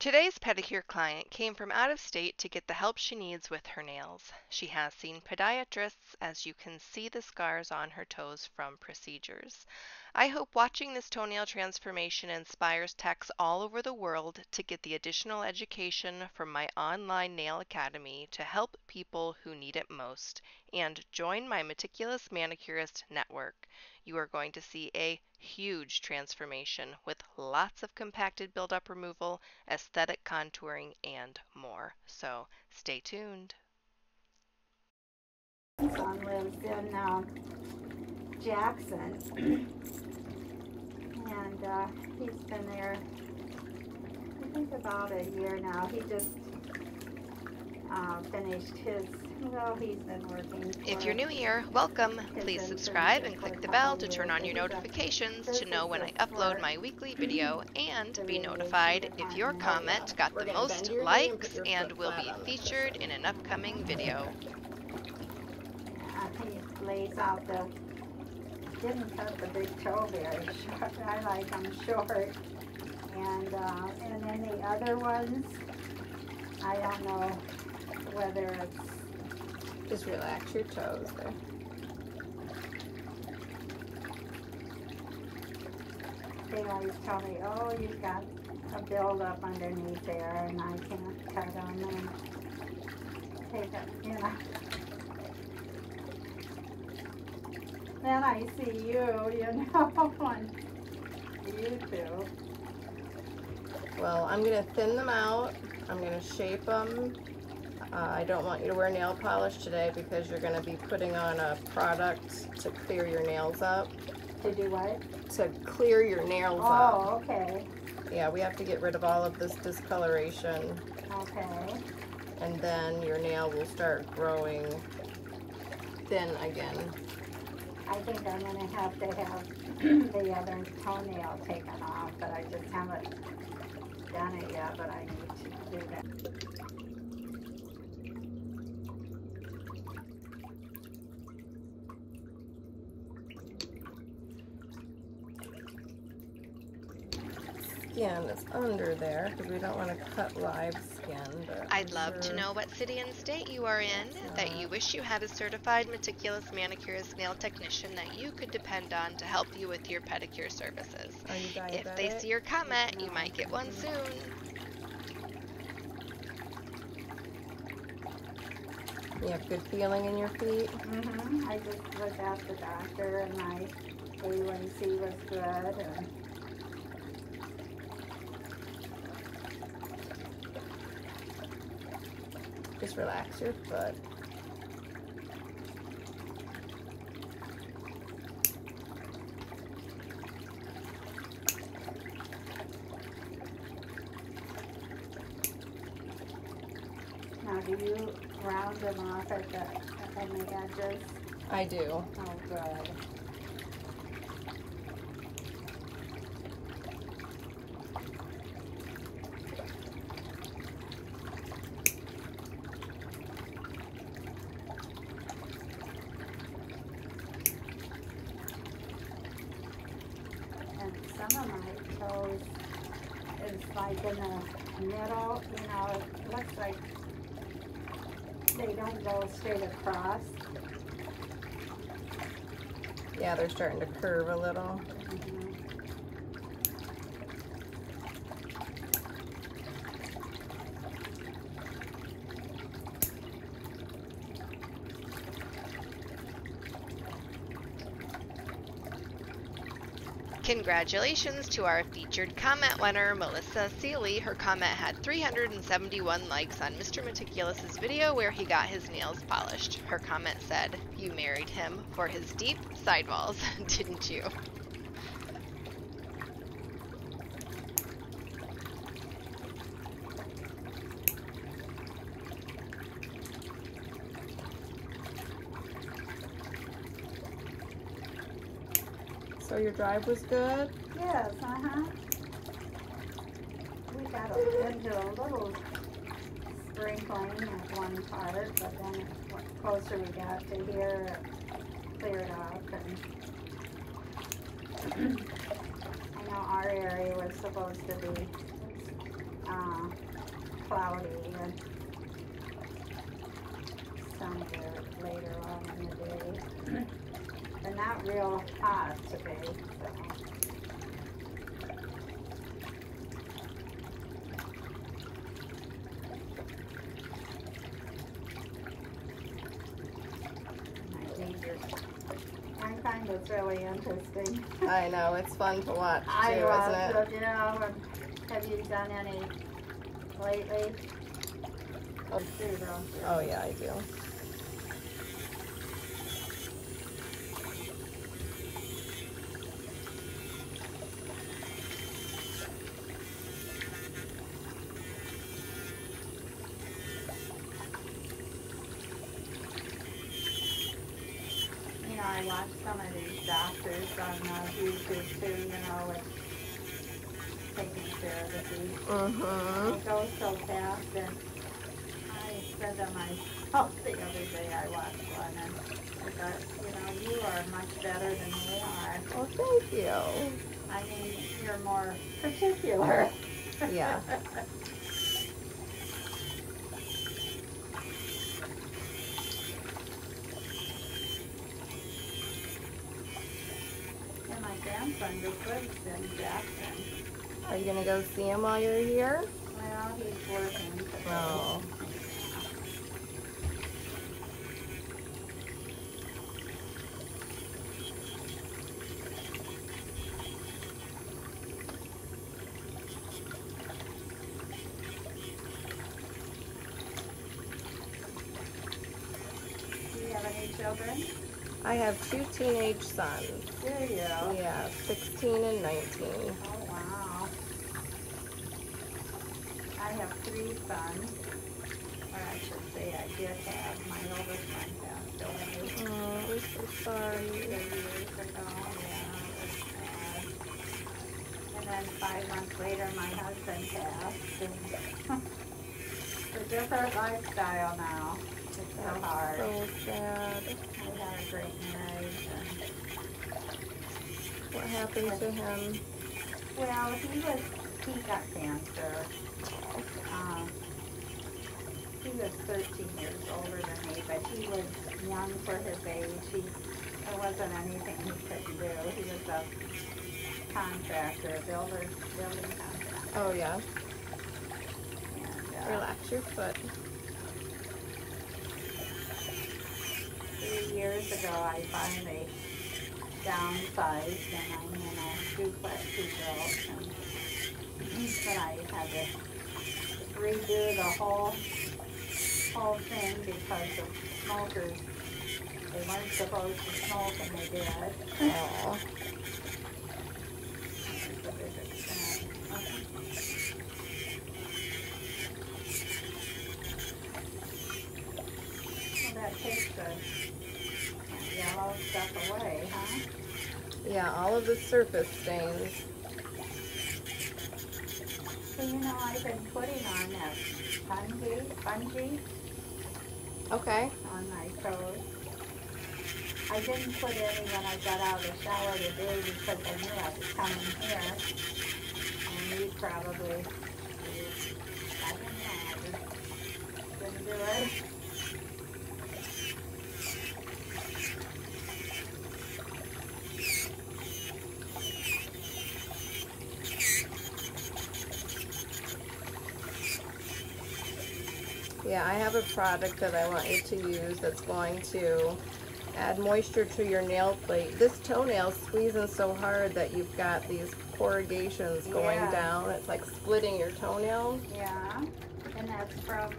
Today's pedicure client came from out of state to get the help she needs with her nails. She has seen podiatrists, as you can see the scars on her toes from procedures. I hope watching this toenail transformation inspires techs all over the world to get the additional education from my online nail academy to help people who need it most and join my meticulous manicurist network. You are going to see a huge transformation with lots of compacted buildup removal, aesthetic contouring, and more. So stay tuned. son lives in uh, Jackson, and uh, he's been there, I think about a year now. He just uh, finished his well, he's been working. If you're new here, welcome. Please subscribe and click the bell to turn on your notifications to know when I upload my weekly video and be notified if your comment got the most likes and will be featured in an upcoming video. He lays out the, didn't cut the big toe very short. I like them short. And, uh, and then the other ones, I don't know whether it's just relax your toes there. They always tell me, oh, you've got a buildup underneath there and I can't cut them and take it, you know. Then I see you, you know, on YouTube. Well, I'm going to thin them out. I'm going to shape them uh, I don't want you to wear nail polish today because you're going to be putting on a product to clear your nails up. To do what? To clear your nails oh, up. Oh, okay. Yeah, we have to get rid of all of this discoloration. Okay. And then your nail will start growing thin again. I think I'm going to have to have the other toenail taken off, but I just haven't done it yet, but I need to do that. skin that's under there because we don't want to cut live skin. I'd love to know what city and state you are in, that you wish you had a certified meticulous manicurist nail technician that you could depend on to help you with your pedicure services. If they see your comment, you might get one soon. You have good feeling in your feet? Mm-hmm. I just was at the doctor and my A1C was good. Just relax your foot. Now, do you round them off at the, on the edges? I do. Oh, good. some of my toes is like in the middle, you know, it looks like they don't go straight across. Yeah, they're starting to curve a little. Mm -hmm. Congratulations to our featured comment winner, Melissa Seeley. Her comment had 371 likes on Mr. Meticulous's video where he got his nails polished. Her comment said, You married him for his deep sidewalls, didn't you? Your drive was good? Yes, uh-huh. We got a, into a little sprinkling at one part, but then the closer we got to here, it cleared up. And I know our area was supposed to be uh, cloudy and sunnier later on in the day. Not real hot today, so. My neighbors, I find this really interesting. I know, it's fun to watch too, I isn't it? you know, have you done any lately? Oh. Sure, don't you? Oh yeah, I do. You know, I watch some of these doctors on uh, YouTube too, you know, with taking Mm-hmm. It goes so fast and I said to myself the other day I watched one and I thought, you know, you are much better than they are. Well, thank you. I mean, you're more particular. Yeah. and my grandson just lives in Jackson. Are you gonna go see him while you're here? Well, he's working. Oh. Do you have any children? I have two teenage sons. Do you? Yeah, 16 and 19. Oh, wow. I three sons, or I should say I did have. My oldest son passed away Oh, I'm so sorry. years ago. Yeah, it was sad. And then five months later, my husband passed. And it's a different lifestyle now. It's so That's hard. so sad. We had a great marriage and What happened to him? Well, he was, he got cancer. Um, he was thirteen years older than me, but he was young for his age. He, there wasn't anything he couldn't do. He was a contractor, a builder, building contractor. Oh yeah. And, uh, Relax your foot. three years ago, I finally downsized and I'm in a duplex he built. And, but I had to redo the whole, whole thing because the smokers, they weren't supposed to smoke and they did. Oh. It's a big expense. Well, that takes the yellow stuff away, huh? Yeah, all of the surface stains. So, you know, I've been putting on that spongy, spongy Okay. on my toes. I didn't put any when I got out of the shower today because I knew I was coming here. And you probably, I don't know, I just didn't do it. Yeah, I have a product that I want you to use that's going to add moisture to your nail plate. This toenail's squeezing so hard that you've got these corrugations going Yeah. down. It's like splitting your toenail Yeah, and that's from,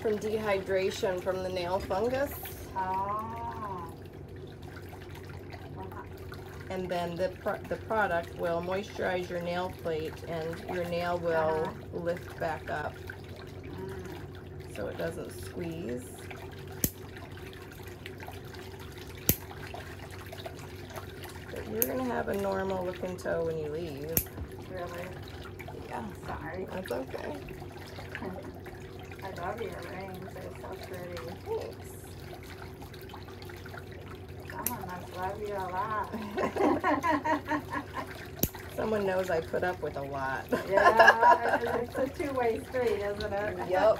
from dehydration from the nail fungus. oh. And then the, pro- the product will moisturize your nail plate and your nail will Uh-huh. lift back up. So it doesn't squeeze. But you're gonna have a normal looking toe when you leave. Really? Yeah, Sorry. that's okay. I love your rings. They're so pretty. Thanks. Oh, Someone must love you a lot. So Someone knows I put up with a lot. Yeah, it's a two-way street, isn't it? Yep.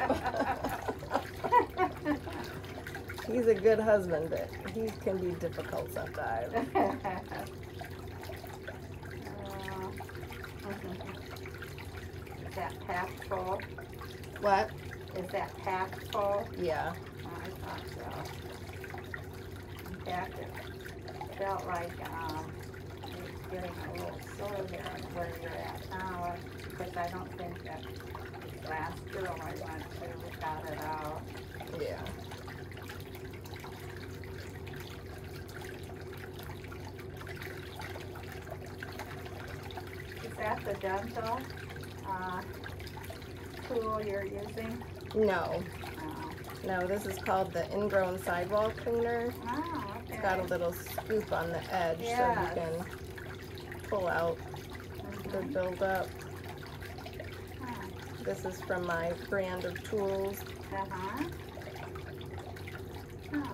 He's a good husband, but he can be difficult sometimes. Is that half full? What? Is that half full? Yeah. Oh, I thought so. In fact, it felt like, um, getting a little sore there where you're at now. Because I don't think that last girl I went to got it out. Yeah. Is that the dental, uh, tool you're using? No. Oh, No, this is called the ingrown sidewall cleaner. Oh, okay. It's got a little scoop on the edge Yes. so you can pull out the buildup. This is from my brand of tools. Uh-huh. Huh.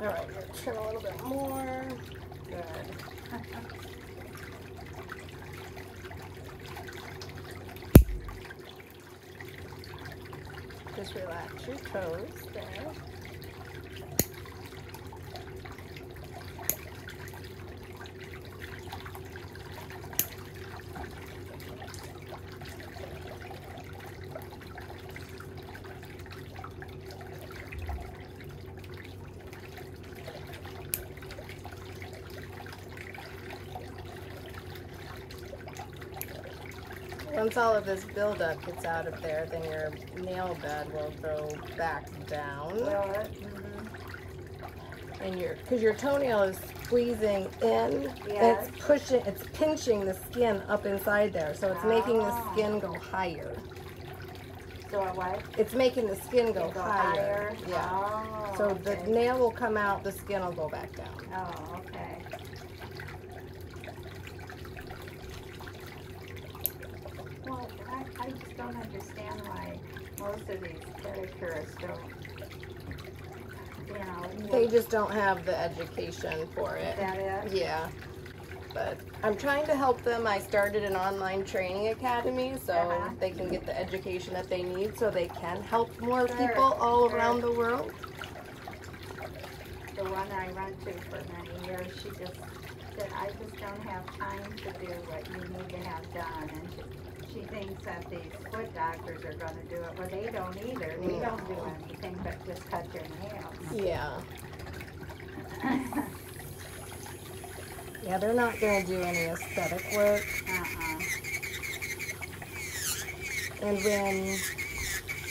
All right, trim a little bit more. Good. Just relax your toes there. Once all of this buildup gets out of there, then your nail bed will go back down. Mhm. and your because your toenail is squeezing in Yes. it's pushing it's pinching the skin up inside there so it's making the Oh. skin go higher So what? it's making the skin go, go higher. higher? yeah Oh, so the nail will come out the skin will go back down Oh, okay. Well, I, just don't understand why most of these pedicurists don't, you know. they just don't have the education for it that it? yeah but i'm trying to help them i started an online training academy so Uh-huh. they can get the education that they need so they can help more Sure, people all sure. around the world The one I went to for many years, she just said, I just don't have time to do what you need to have done. And she, she thinks that these foot doctors are gonna do it. Well, they don't either. They mm. don't do anything but just cut your nails. yeah Yeah, they're not gonna do any aesthetic work. Uh-uh. And when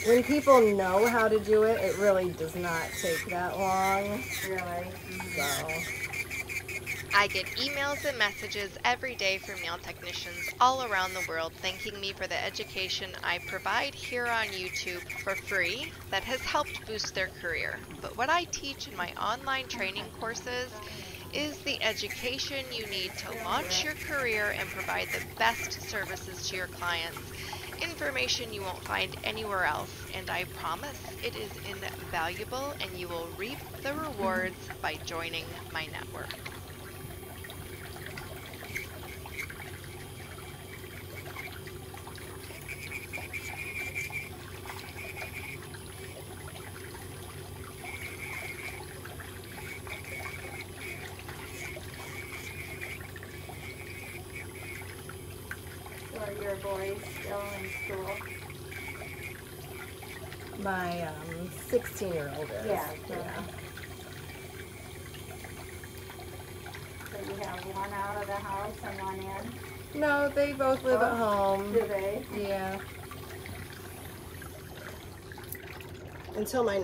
when people know how to do it, it really does not take that long. Really? Mm-hmm. So I get emails and messages every day from nail technicians all around the world thanking me for the education I provide here on YouTube for free that has helped boost their career. But what I teach in my online training courses is the education you need to launch your career and provide the best services to your clients. Information you won't find anywhere else, and I promise it is invaluable and you will reap the rewards by joining my network. So are your boys still in school? my um, 16 year old is. Yeah, yeah. So you have one out of the house and one in? No, they both live at home. Do they? Yeah. Until my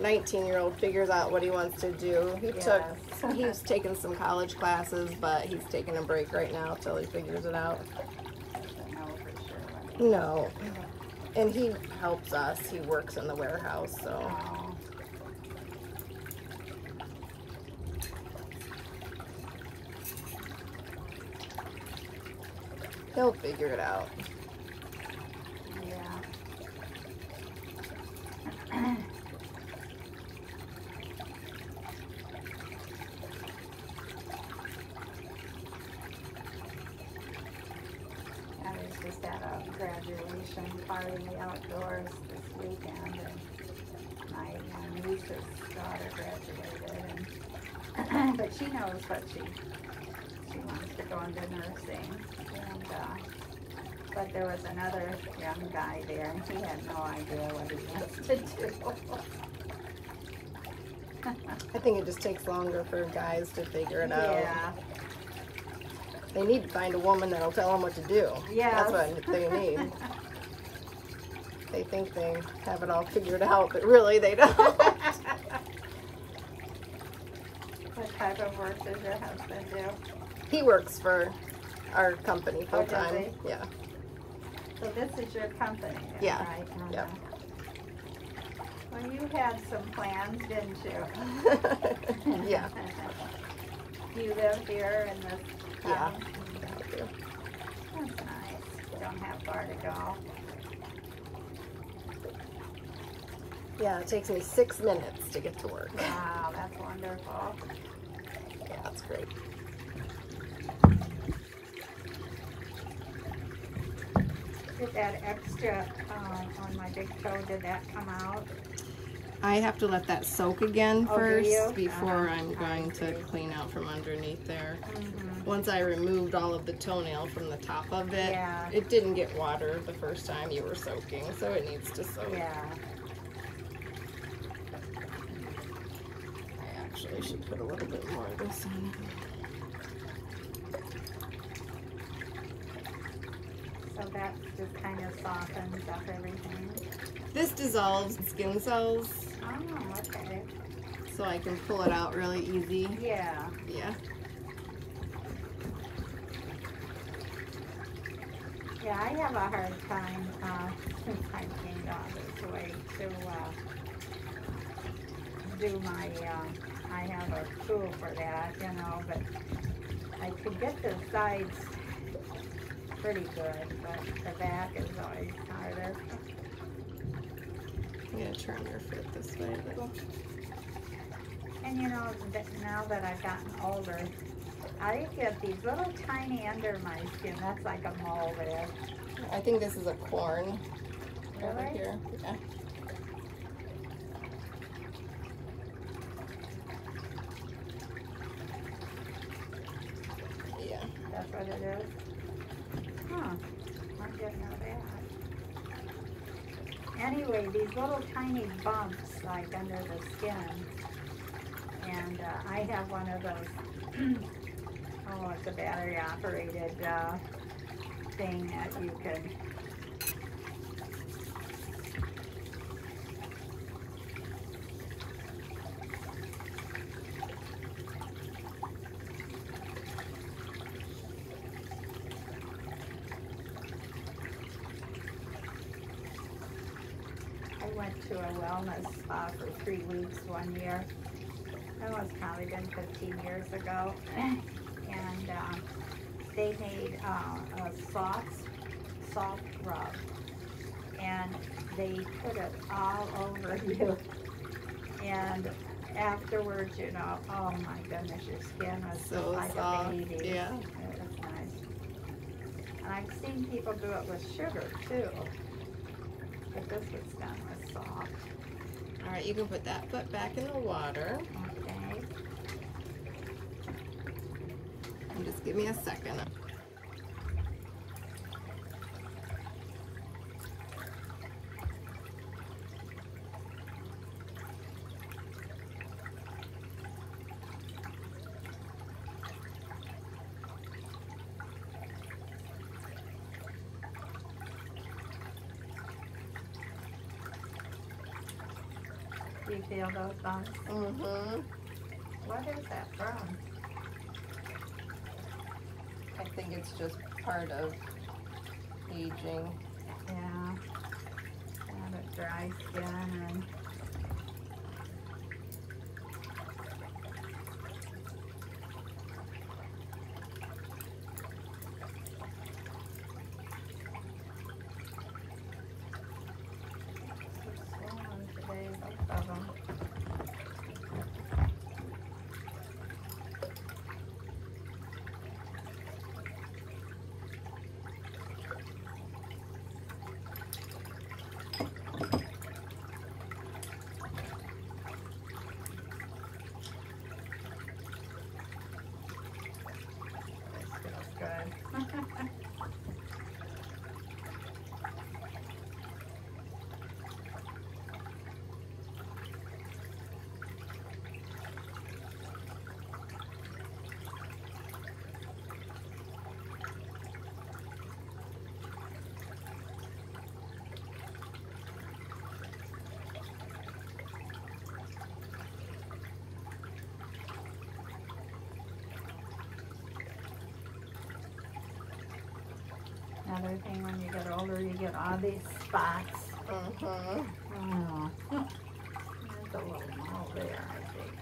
19 year old figures out what he wants to do. He took, Yes. he's taken some college classes, but he's taking a break right now till he figures it out. Doesn't know for sure. No. And he helps us. He works in the warehouse, so. He'll figure it out. Yeah. I just at a graduation party outdoors this weekend and my, my niece's daughter graduated and but she knows what she she wants to go into nursing but there was another young guy there, and he had no idea what he was to do. I think it just takes longer for guys to figure it out. Yeah, They need to find a woman that'll tell them what to do. Yeah. That's what they need. they think they have it all figured out, but really they don't. what type of work does your husband do? he works for our company Oh, full time. Yeah. So this is your company, Yeah. right? Yep. Mm-hmm. Well, you had some plans, didn't you? yeah. You live here in this Yeah. town? That's nice. You don't have far to go. Yeah, it takes me six minutes to get to work. Wow, that's wonderful. Yeah, that's great. Did that extra um, on my big toe, did that come out? I have to let that soak again Oh, first before Uh-huh. I'm going to clean out from underneath there. Mm-hmm. Once I removed all of the toenail from the top of it, Yeah. it didn't get water the first time you were soaking, so it needs to soak. Yeah. I actually should put a little bit more of this on it. So that just kind of softens up everything. This dissolves skin cells, Oh, okay. so I can pull it out really easy. Yeah. Yeah. Yeah, I have a hard time, uh, since I gained all this weight to, uh, do my, uh, I have a tool for that, you know, but I could get the sides pretty good, but the back is always harder. I'm gonna turn your foot this way a little. And you know, now that I've gotten older, I get these little tiny under my skin, that's like a mole there. I think this is a corn over here. Yeah. That's what it is? Huh, I didn't know that. Anyway, these little tiny bumps like under the skin. And uh, I have one of those, oh, it's a battery operated uh, thing that you can I went to a wellness spa for three weeks one year. That was probably been fifteen years ago. And, um, they made, uh, a soft, soft rub. And they put it all over you. And afterwards, you know, oh my goodness, your skin was So like soft, a baby. yeah. It was nice. And I've seen people do it with sugar too. But this was done with salt, All right, you can put that foot back in the water. okay? And just give me a second. Do you feel those bumps? Mm-hmm. What is that from? I think it's just part of aging. Yeah. A dry skin and. So swollen today, both of them. Another thing, when you get older, you get all these spots. Mm-hmm. Oh. There's a little mole there, I think.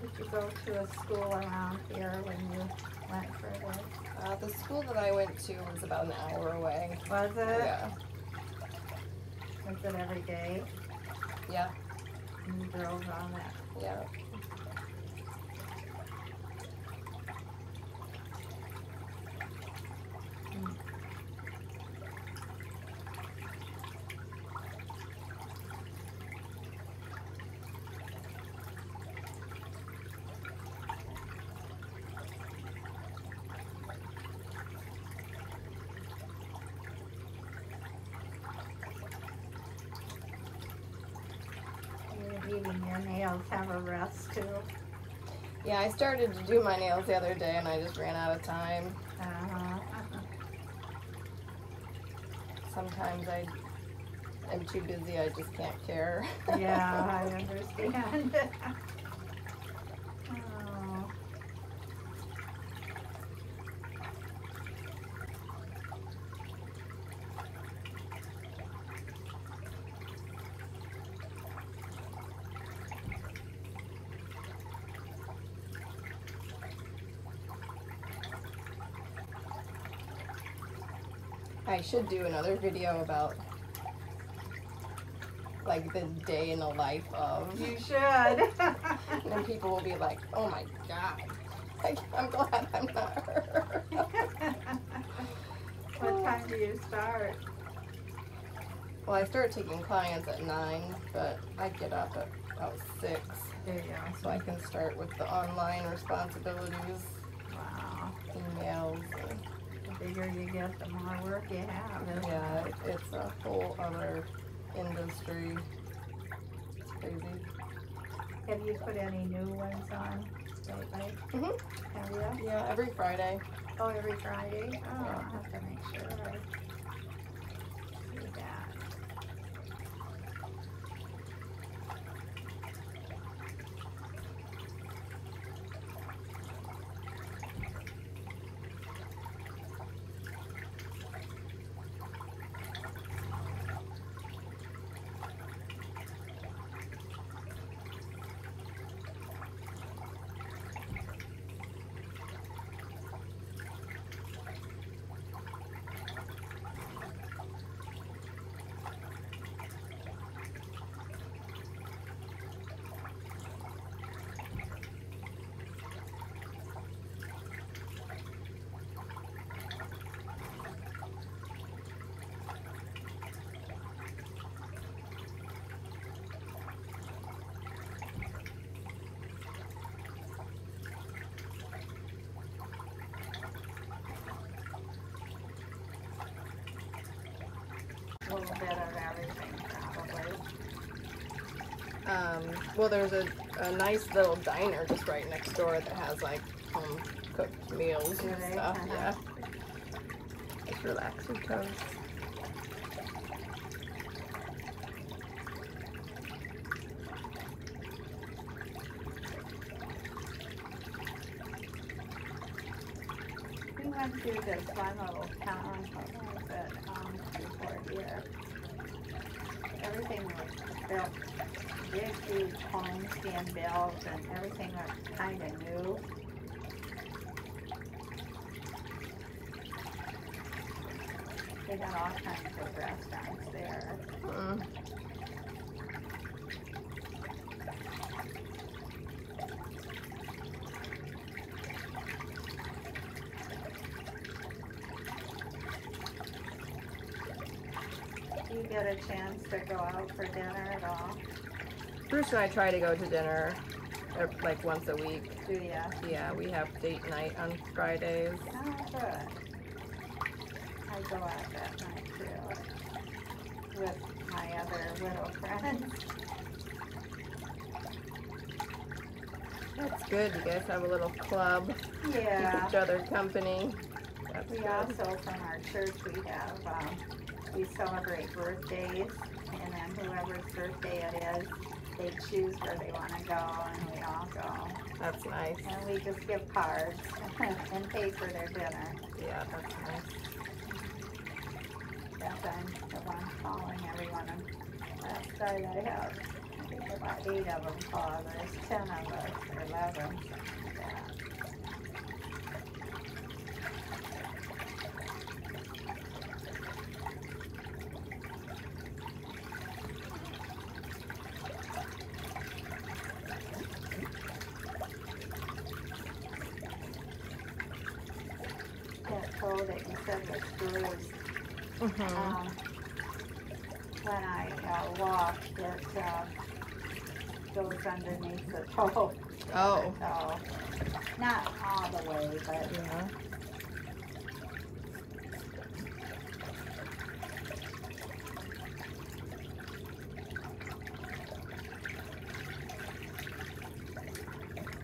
Did you go to a school around here when you went for this? Uh, the school that I went to was about an hour away. Was it? Yeah. Was it every day? Yeah. Drove on that? Yeah. You're eating your nails, have a rest too. Yeah, I started to do my nails the other day and I just ran out of time. Uh-huh. Sometimes I am too busy, I just can't care. Yeah, I understand. Oh. I should do another video about like the day in the life of. You should. And then people will be like, oh my god. Like, I'm glad I'm not her. what time do you start? well, I start taking clients at 9, but I get up at about 6. There you go. So I can start with the online responsibilities, Wow. emails. And, The bigger you get, the more work you have. isn't yeah, it? it, it's a whole other industry. It's crazy. Have you put any new ones on lately? Mhm. Have you? Yeah, every Friday. Oh, every Friday? Oh, Yeah. I'll have to make sure I do that. A little bit of everything, probably. Um, well, there's a, a nice little diner just right next door that has like home cooked meals and they? stuff. Uh-huh. Yeah. Just relax your toes. We went through this one little town, what was it, um, before here. Everything was built, big, huge homes being built and everything was kinda new. They got all kinds of restaurants there. Mm. You get get a chance to go out for dinner at all? Bruce and I try to go to dinner uh, like once a week. Do ya? Yeah, we have date night on Fridays. Oh, good. I go out that night too. With my other little friends. That's good. You guys have a little club. Yeah. Keep each other company. That's We good. also, from our church, we have, um, we celebrate birthdays, and then whoever's birthday it is, they choose where they wanna go, and we all go. That's nice. And we just give cards and pay for their dinner. Yeah, that's nice. That I'm the one calling everyone, last night I have, I think about eight of them call, there's ten of us, or eleven, something like that. That toe that you said was bruised, Mm-hmm. um, when I, uh, walk, it, uh, goes underneath the toe. Oh. toe. Not all the way, but Yeah.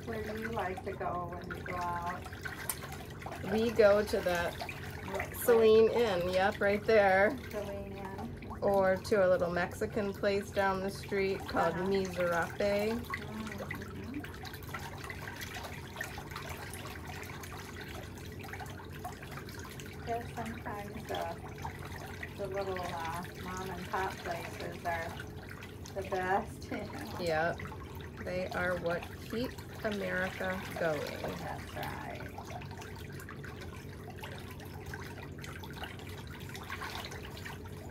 where do you like to go when you go out? We go to that What- Celine Inn. Yep, right there. Celine Inn? Or to a little Mexican place down the street called Uh-huh. Mi Sarape. Mhm. Yeah, sometimes, uh, the little, uh, mom and pop places are the best. Yep. They are what keep America going. That's right.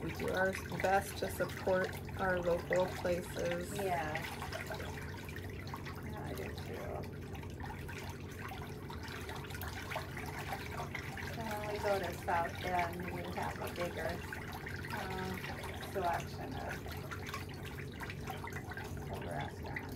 We do our best to support our local places. Yeah. I do too. When we go to South Bend, we have a bigger, um, selection of restaurants.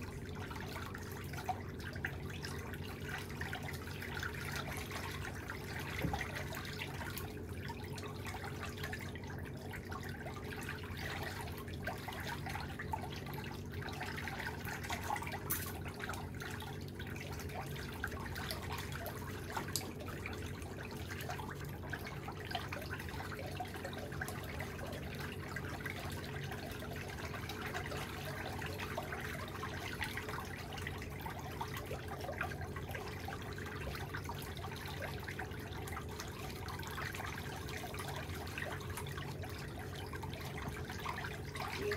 Do you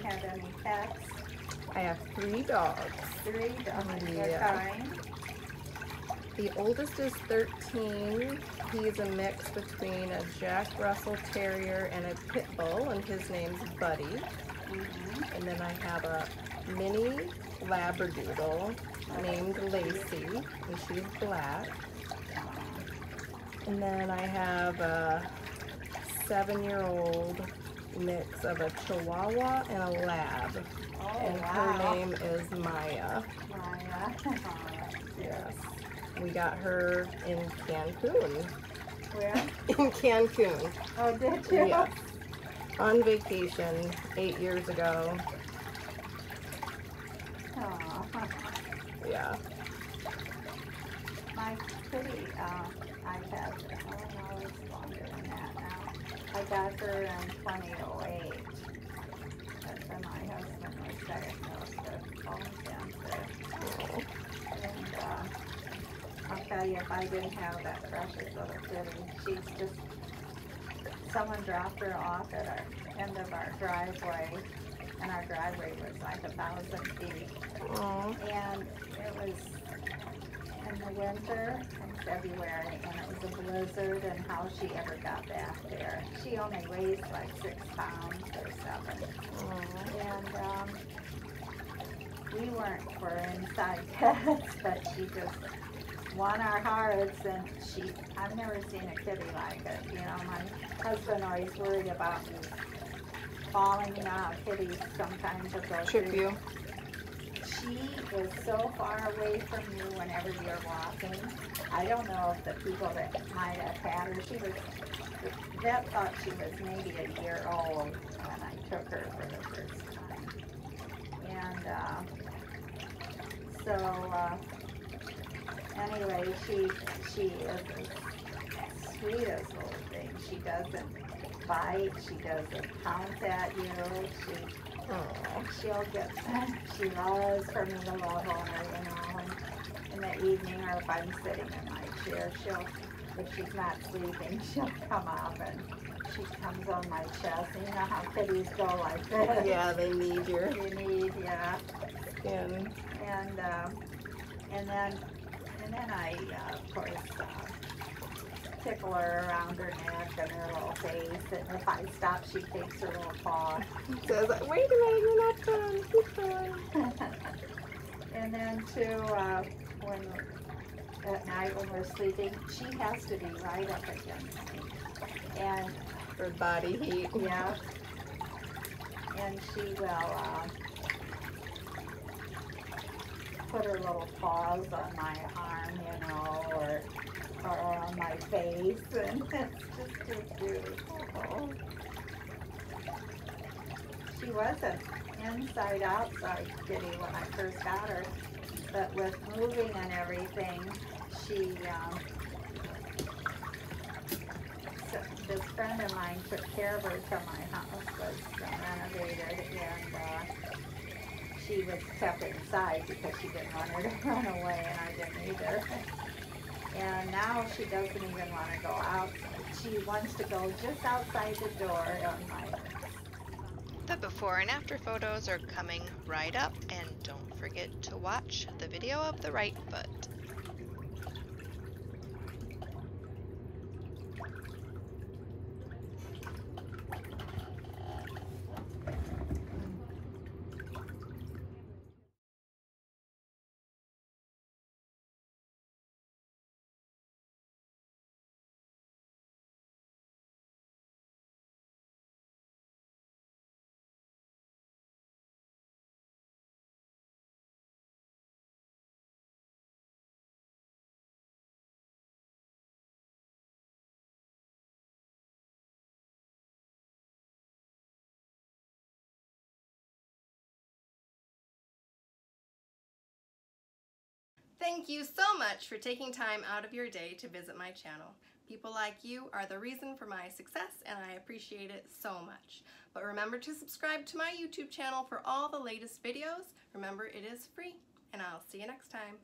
pets? I have three dogs. Three dogs, Yeah. The oldest is 13. He's a mix between a Jack Russell Terrier and a Pit Bull, and his name's Buddy. Mhm. And then I have a mini Labradoodle named Lacey, and she's black. And then I have a seven-year-old mix of a Chihuahua and a Lab, Oh, and wow. her name is Maya. Maya. Yes. We got her in Cancun. Where? In Cancun. Oh, did you? Yes. On vacation eight years ago. Aw. Yeah. My kitty, uh, I had, oh no, it's longer than that now. I got her in twenty oh eight. That's when my husband was diagnosed with colon cancer. And, uh, I'll tell you, if I didn't have that precious little kitty, she's just, someone dropped her off at our end of our driveway, and our driveway was like a thousand feet. oh, And it was the winter, in February, and it was a blizzard, and how she ever got back there. She only weighs like six pounds or seven. And, um, we weren't for inside pets, but she just won our hearts, and she, I've never seen a kitty like it, you know, my husband always worried about me falling, you know how kitties sometimes will go Trip through. you. She is so far away from you whenever you're walking. I don't know if the people that might have had her, she was, vet thought she was maybe a year old when I took her for the first time. And, uh, so, uh, anyway, she, she is the sweetest little thing. She doesn't bite, she doesn't pounce at you, she Aw. she'll get, she loves for me to love on her, you know, and in the evening or if I'm sitting in my chair, she'll, if she's not sleeping, she'll come up and she comes on my chest, and you know how kitties go like this. Yeah, they need your You need, yeah, skin. and, um, and then, and then I, uh, of course, uh, tickle her around her neck and her little face, and if I stop, she takes her little paw Says, wait a minute, you're not done. Keep going. and then to uh, when at night when we're sleeping, she has to be right up against me. And For body heat. yeah, and she will uh, put her little paws on my arm, you know, or on my face, and it's just beautiful. She wasn't inside outside kitty when I first got her, but with moving and everything, she um, so this friend of mine took care of her till my house was renovated, and uh, she was kept inside because she didn't want her to run away, and I didn't either. And now she doesn't even want to go out. She wants to go just outside the door on my The before and after photos are coming right up, and don't forget to watch the video of the right foot. Thank you so much for taking time out of your day to visit my channel. People like you are the reason for my success and I appreciate it so much. But remember to subscribe to my YouTube channel for all the latest videos. Remember, it is free and I'll see you next time.